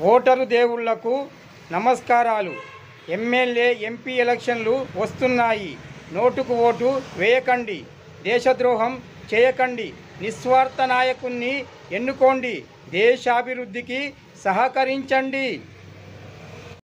Voter దేవుళ్ళకు నమస్కారాలు. MLA MP ఎలక్షన్లు వస్తున్నాయి. నోటుకు ఓటు వేయకండి. దేశద్రోహం చేయకండి. నిస్వార్థ నాయకుణ్ణి ఎన్నుకోండి. దేశాభివృద్ధికి సహకరించండి.